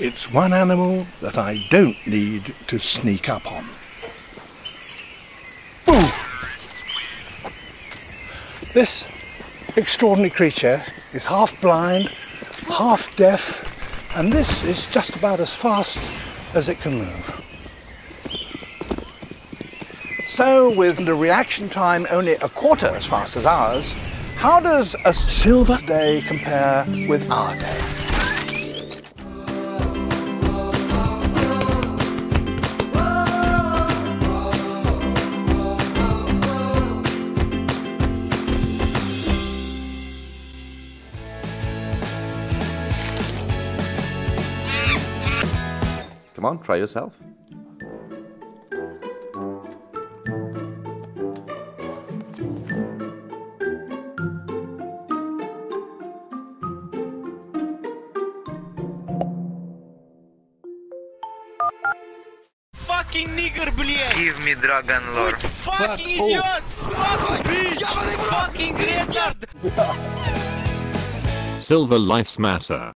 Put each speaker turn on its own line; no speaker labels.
It's one animal that I don't need to sneak up on. Ooh. This extraordinary creature is half blind, half deaf, and this is just about as fast as it can move. So, with the reaction time only a quarter as fast as ours, how does a silver day compare with our day?
Come on, try yourself.
Fucking nigger, блядь!
Give me Dragon Lore.
Good fucking Fuck idiot! Fucking bitch! Fucking retard!
Silver lives matter.